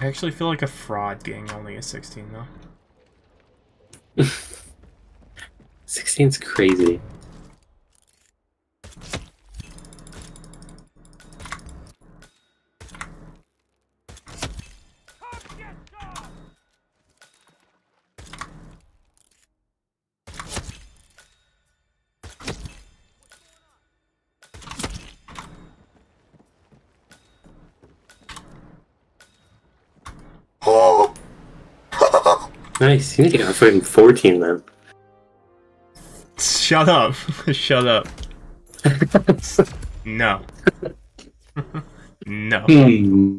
I actually feel like a fraud getting only a 16 though. 16's crazy. Nice, you need to get fucking 14 then. Shut up. Shut up. No. no. Hmm.